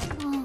Oh.